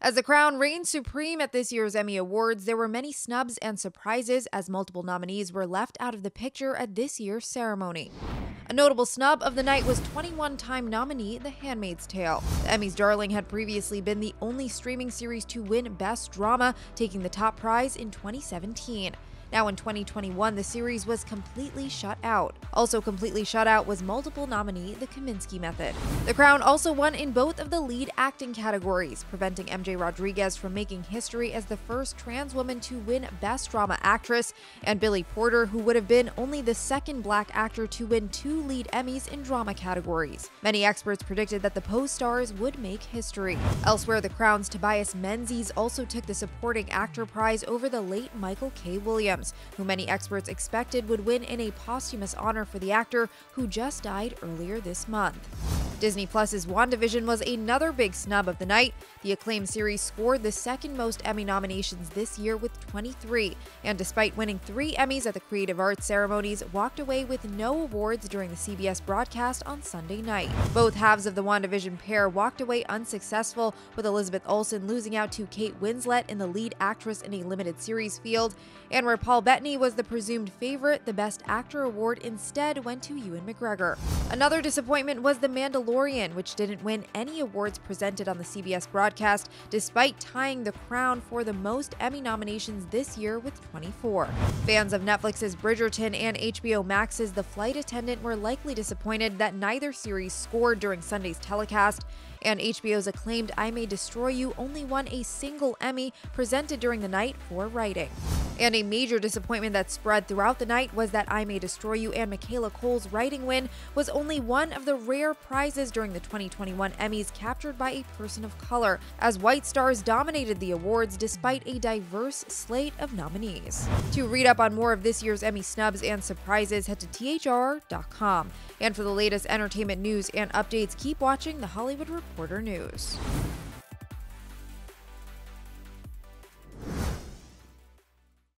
As the crown reigned supreme at this year's Emmy Awards, there were many snubs and surprises as multiple nominees were left out of the picture at this year's ceremony. A notable snub of the night was 21 time nominee The Handmaid's Tale. The Emmys' darling had previously been the only streaming series to win Best Drama, taking the top prize in 2017. Now in 2021, the series was completely shut out. Also completely shut out was multiple nominee The Kominsky Method. The Crown also won in both of the lead acting categories, preventing MJ Rodriguez from making history as the first trans woman to win Best Drama Actress, and Billy Porter, who would have been only the second black actor to win two lead Emmys in drama categories. Many experts predicted that the Pose stars would make history. Elsewhere, The Crown's Tobias Menzies also took the supporting actor prize over the late Michael K. Williams. Who many experts expected would win in a posthumous honor for the actor who just died earlier this month. Disney Plus's WandaVision was another big snub of the night. The acclaimed series scored the second most Emmy nominations this year with 23, and despite winning three Emmys at the Creative Arts ceremonies, walked away with no awards during the CBS broadcast on Sunday night. Both halves of the WandaVision pair walked away unsuccessful, with Elizabeth Olsen losing out to Kate Winslet in the lead actress in a limited series field, and where Paul Bettany was the presumed favorite, the Best Actor award instead went to Ewan McGregor. Another disappointment was The Mandalorian Mandalorian, which didn't win any awards presented on the CBS broadcast, despite tying the crown for the most Emmy nominations this year with 24. Fans of Netflix's Bridgerton and HBO Max's The Flight Attendant were likely disappointed that neither series scored during Sunday's telecast, and HBO's acclaimed I May Destroy You only won a single Emmy presented during the night for writing. And a major disappointment that spread throughout the night was that I May Destroy You and Michaela Coel's writing win was only one of the rare prizes during the 2021 Emmys captured by a person of color, as white stars dominated the awards despite a diverse slate of nominees. To read up on more of this year's Emmy snubs and surprises, head to THR.com. And for the latest entertainment news and updates, keep watching the Hollywood Reporter News.